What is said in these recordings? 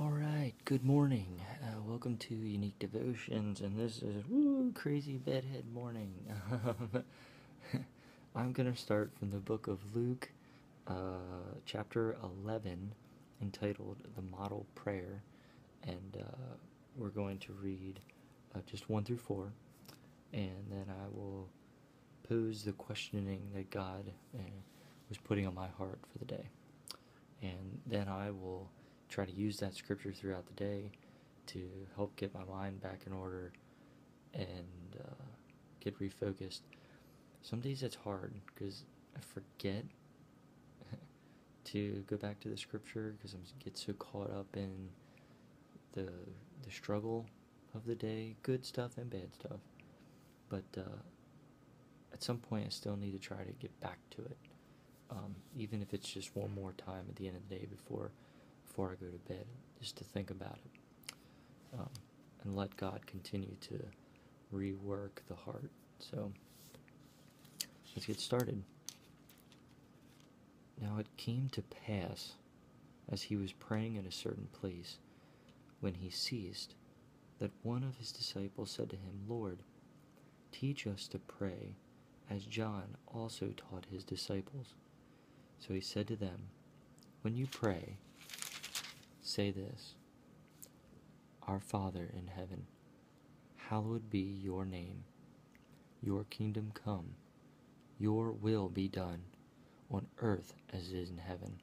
All right, good morning. Uh, welcome to Unique Devotions, and this is woo, crazy bedhead morning. I'm going to start from the book of Luke, uh, chapter 11, entitled The Model Prayer, and uh, we're going to read uh, just 1 through 4, and then I will pose the questioning that God uh, was putting on my heart for the day. And then I will try to use that scripture throughout the day to help get my mind back in order and uh, get refocused. Some days it's hard because I forget to go back to the scripture because I get so caught up in the the struggle of the day, good stuff and bad stuff. But uh, at some point, I still need to try to get back to it, um, even if it's just one more time at the end of the day before before I go to bed, just to think about it. Um, and let God continue to rework the heart. So, let's get started. Now it came to pass, as he was praying in a certain place, when he ceased, that one of his disciples said to him, Lord, teach us to pray, as John also taught his disciples. So he said to them, When you pray, Say this Our Father in heaven, hallowed be your name. Your kingdom come, your will be done, on earth as it is in heaven.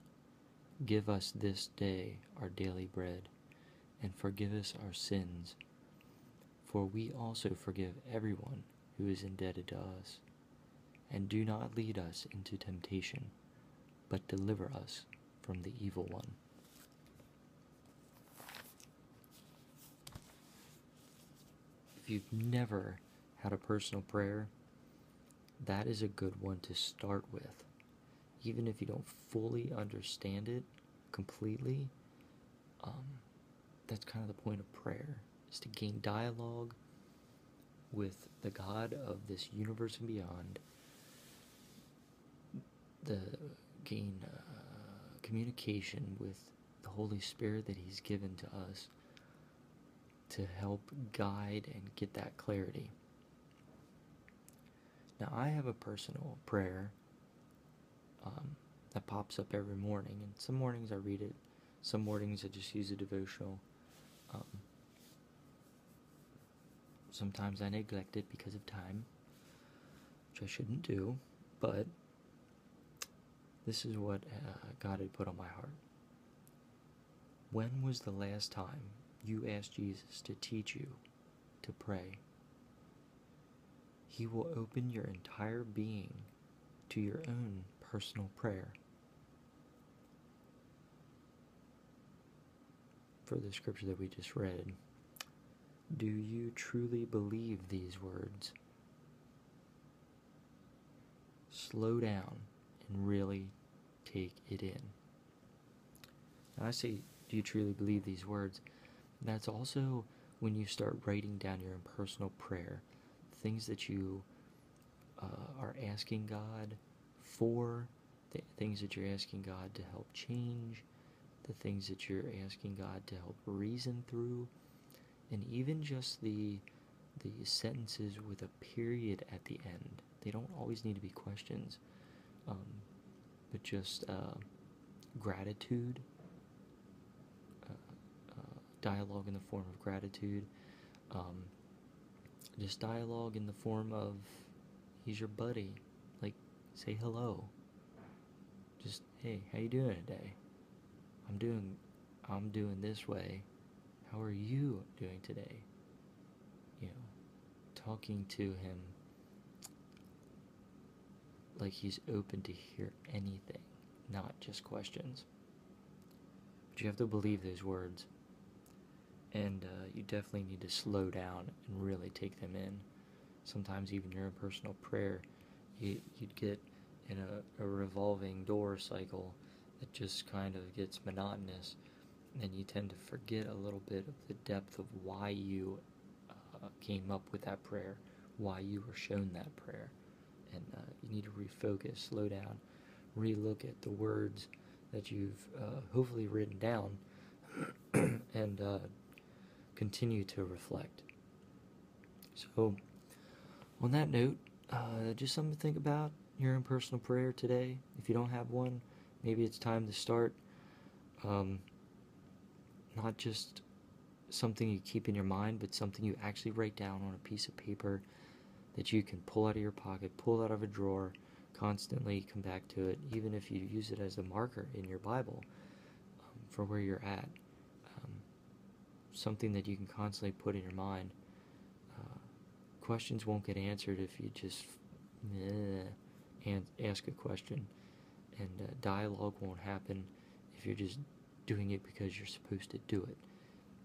Give us this day our daily bread, and forgive us our sins, for we also forgive everyone who is indebted to us. And do not lead us into temptation, but deliver us from the evil one. You've never had a personal prayer, that is a good one to start with. Even if you don't fully understand it completely, um, that's kind of the point of prayer, is to gain dialogue with the God of this universe and beyond, the gain uh, communication with the Holy Spirit that He's given to us to help guide and get that clarity. Now, I have a personal prayer um, that pops up every morning, and some mornings I read it, some mornings I just use a devotional. Um, sometimes I neglect it because of time, which I shouldn't do, but this is what uh, God had put on my heart. When was the last time you ask Jesus to teach you to pray, He will open your entire being to your own personal prayer. For the scripture that we just read, do you truly believe these words? Slow down and really take it in. Now I say, do you truly believe these words? That's also when you start writing down your personal prayer, things that you uh, are asking God for, the things that you're asking God to help change, the things that you're asking God to help reason through, and even just the the sentences with a period at the end. They don't always need to be questions, um, but just uh, gratitude dialogue in the form of gratitude, um, just dialogue in the form of he's your buddy, like say hello. Just hey, how you doing today? I'm doing, I'm doing this way. How are you doing today? You know, talking to him like he's open to hear anything, not just questions. But you have to believe those words and uh, you definitely need to slow down and really take them in. Sometimes even your personal prayer, you, would get in a, a, revolving door cycle that just kind of gets monotonous, and you tend to forget a little bit of the depth of why you uh, came up with that prayer, why you were shown that prayer, and uh, you need to refocus, slow down, relook at the words that you've uh, hopefully written down and uh, continue to reflect. So, on that note, uh, just something to think about your own personal prayer today. If you don't have one, maybe it's time to start. Um, not just something you keep in your mind, but something you actually write down on a piece of paper that you can pull out of your pocket, pull out of a drawer, constantly come back to it, even if you use it as a marker in your Bible um, for where you're at. Something that you can constantly put in your mind. Uh, questions won't get answered if you just and ask a question, and uh, dialogue won't happen if you're just doing it because you're supposed to do it.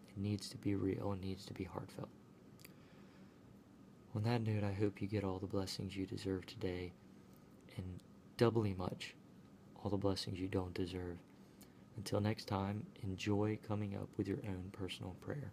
It needs to be real, it needs to be heartfelt. On that note, I hope you get all the blessings you deserve today, and doubly much, all the blessings you don't deserve. Until next time, enjoy coming up with your own personal prayer.